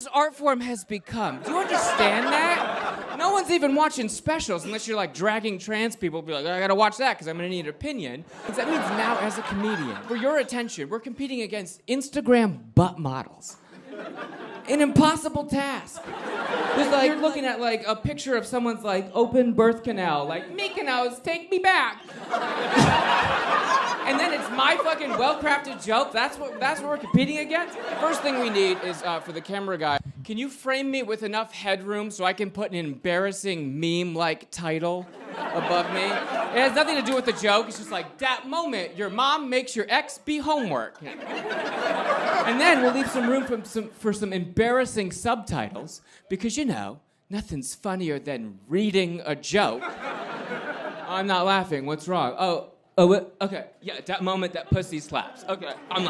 this art form has become. Do you understand that? No one's even watching specials unless you're like dragging trans people. Be like, I gotta watch that because I'm gonna need an opinion. Because that means now, as a comedian, for your attention, we're competing against Instagram butt models. An impossible task. It's like you're looking at like a picture of someone's like open birth canal, like Mykonos, take me back. My fucking well-crafted joke. That's what that's what we're competing against. First thing we need is uh, for the camera guy. Can you frame me with enough headroom so I can put an embarrassing meme-like title above me? It has nothing to do with the joke. It's just like that moment your mom makes your ex be homework. And then we'll leave some room for some, for some embarrassing subtitles because you know nothing's funnier than reading a joke. I'm not laughing. What's wrong? Oh, oh, okay. Yeah, that moment that pussy slaps. Okay, I'm not.